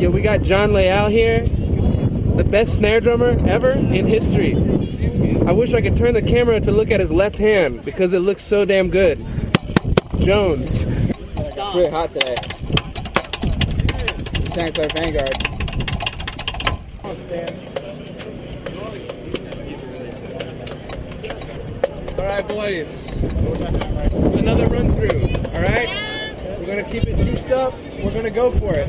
Yeah, we got John Leal here, the best snare drummer ever in history. I wish I could turn the camera to look at his left hand because it looks so damn good. Jones. It's really hot today. Santa Clara Vanguard. All right, boys. It's another run through. All right. We're gonna keep it juiced up. We're gonna go for it.